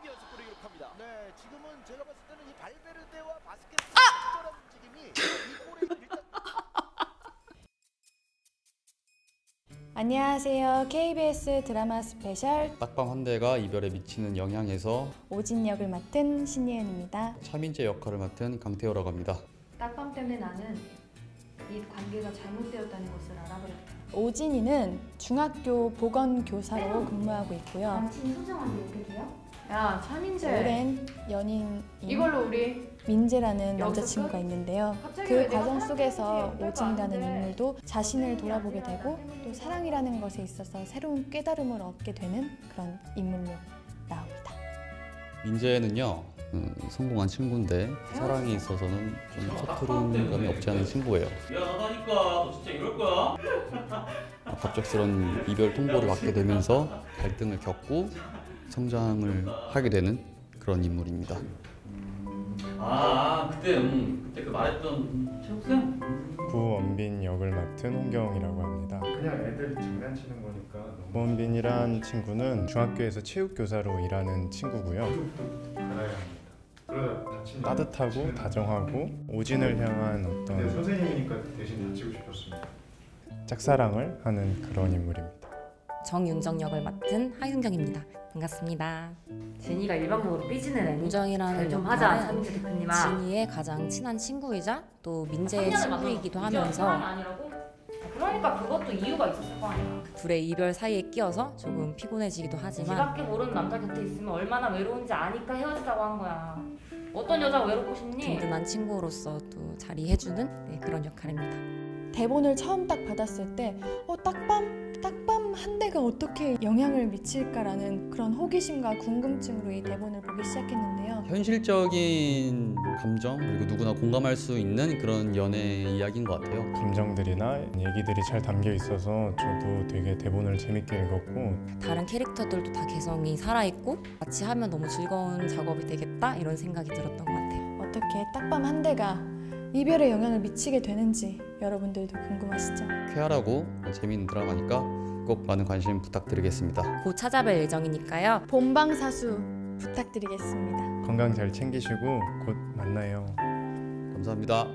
경기 연속골을 기록합니다. 네, 지금은 제가 봤을 때는 이 발베르데와 바스케스 아! 적절한 움직임이 이 골에 일단 안녕하세요. KBS 드라마 스페셜 딱밤 한 대가 이별에 미치는 영향에서 오진 역을 맡은 신예은입니다. 차민재 역할을 맡은 강태오라고 합니다. 딱밤 때문에 나는 이 관계가 잘못되었다는 것을 알아버렸다. 오진이는 중학교 보건교사로 근무하고 있고요. 남친이 소정한데 이렇게 돼요? 야, 차민재. 오랜 연인 이걸로 우리 민재라는 남자친구가 끝? 있는데요. 그 과정 속에서 오진이라는. 인물도 자신을 돌아보게 되고 또 사랑이라는 것에 있어서 새로운 깨달음을 얻게 되는 그런 인물로 나옵니다. 민재는요 음, 성공한 친구인데 사랑에 있어서는 좀 서투른 감이 없지 않은 친구예요. 미안하다니까 너 진짜 이럴 거야? 갑작스런 이별 통보를 받게 되면서 갈등을 겪고 성장을 하게 되는 그런 인물입니다. 아 그때 음, 그때 그 말했던 음, 최욱생? 구원빈 역을 맡은 홍경이라고 합니다. 그냥 애들이 장난치는 거니까 너무 구원빈이란 친구는 중학교에서 체육 교사로 일하는 친구고요. 따뜻하고 다정하고 오진을 향한 어떤 선생님이니까 대신 다치고 싶었습니다. 짝사랑을 하는 그런 인물입니다. 정윤정 역을 맡은 하윤경입니다. 반갑습니다. 제니가 일방적으로 삐지는 애니 윤정이라는 잘좀 하자 역할은 대표님아 진이의 가장 친한 친구이자 또 민재의 3년을 친구이기도 하면서 아니라고? 그러니까 그것도 이유가 있었을 거 아니야 둘의 이별 사이에 끼어서 조금 피곤해지기도 하지만 지밖에 모르는 남자 곁에 있으면 얼마나 외로운지 아니까 헤어지자고 한 거야 어떤 여자가 외롭고 싶니? 든든한 친구로서 또 자리해주는 네, 그런 역할입니다. 대본을 처음 딱 받았을 때 어, 딱밤? 딱밤 한 대가 어떻게 영향을 미칠까라는 그런 호기심과 궁금증으로 이 대본을 보기 시작했는데요. 현실적인 감정 그리고 누구나 공감할 수 있는 그런 연애 이야기인 것 같아요. 감정들이나 얘기들이 잘 담겨 있어서 저도 되게 대본을 재밌게 읽었고 다른 캐릭터들도 다 개성이 살아있고 같이 하면 너무 즐거운 작업이 되겠다 이런 생각이 들었던 것 같아요. 어떻게 딱밤 한 대가 이별에 영향을 미치게 되는지 여러분들도 궁금하시죠? 쾌활하고 재미있는 드라마니까 꼭 많은 관심 부탁드리겠습니다. 곧 찾아뵐 예정이니까요. 본방사수 부탁드리겠습니다. 건강 잘 챙기시고 곧 만나요. 감사합니다.